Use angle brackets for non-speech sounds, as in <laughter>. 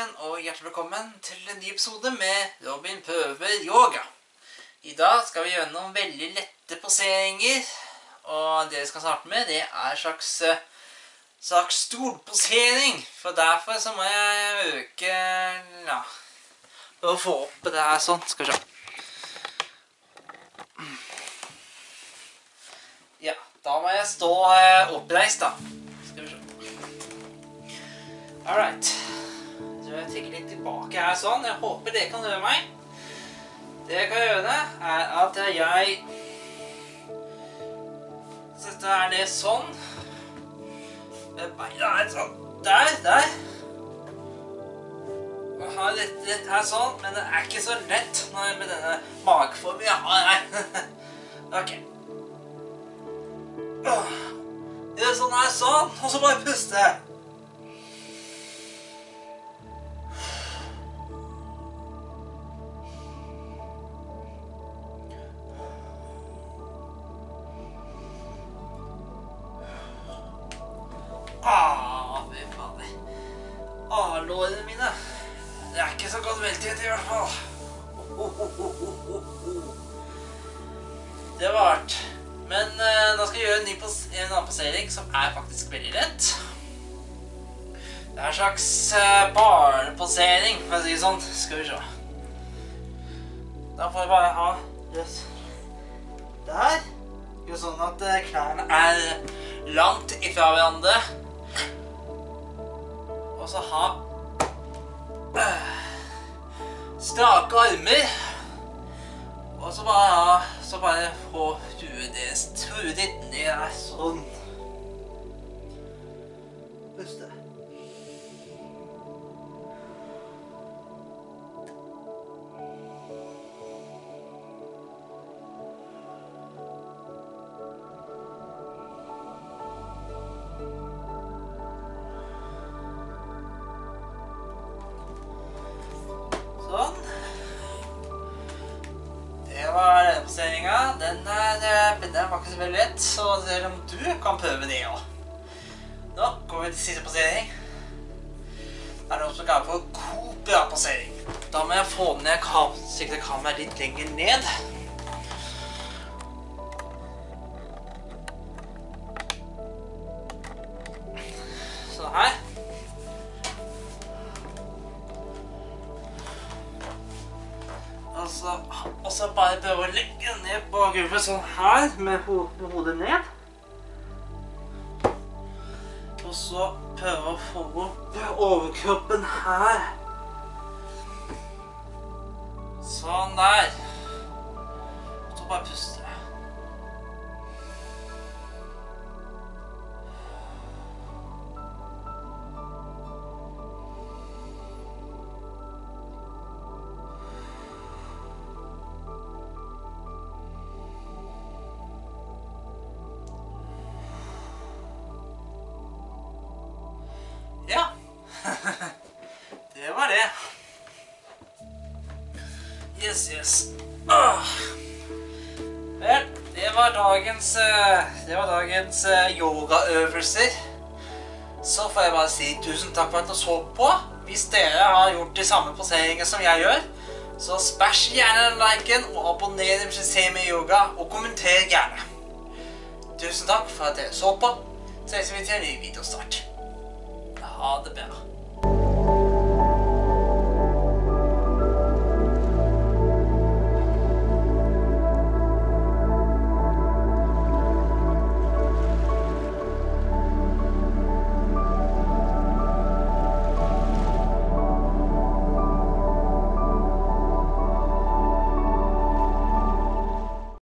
igjen, og hjertelig velkommen til en ny episode med Robin prøver yoga. I dag skal vi gjøre noen veldig lette poseringer, og det vi skal starte med, det er en slags, eh, slags stolposering. For derfor så må jeg øke Ja, for å få opp det her sånn. Skal vi se. Ja, da må jeg stå eh, oppreist, da. Skal vi se. All right. Trekker litt tilbake her sånn. Jeg håper det kan høre meg. Det jeg kan gjøre, er at jeg setter her det sånn. Beina er sånn. Der, der. Jeg har dette litt her sånn, men det er ikke så lett med denne mageformen jeg har her. <laughs> ok. Gjør sånn her sånn, og så bare puste. Lårene mine. Det er ikke så godt veltid i hvert fall. Det var hardt. Men uh, nå skal jeg gjøre en, en annen posering som er faktisk veldig lett. Det er en slags uh, barneposering, for å si det sånn. Skal vi se. Da får jeg bare ha yes. der. Gjør sånn at uh, knærne er langt ifra hverandre. Og så ha strake armer. Og så bare ja, Så bare få huet deres ditt ned sånn. Puste. Var. Den, eh, den var ikke så veldig lett, så selv om du kan prøve det òg. Nå går vi til siste posering. Det er noe som kalles for cobra-posering. Da må jeg få ned kam slik kameraet litt lenger ned. Sånn her. Og så bare prøve å legge ned på gulvet sånn her, med, ho med hodet ned. Og så prøve å få opp overkroppen her. Sånn der. Og så bare puste. Yes, yes. Ah. Vel, det var dagens, eh, det var dagens eh, yogaøvelser. Så får jeg bare si tusen takk for at dere så på. Hvis dere har gjort de samme poseringene som jeg gjør, så spæsj gjerne den liken og abonner hvis dere ser med yoga, og kommenter gjerne. Tusen takk for at dere så på. Så ses vi til en ny video snart. Ha det bra.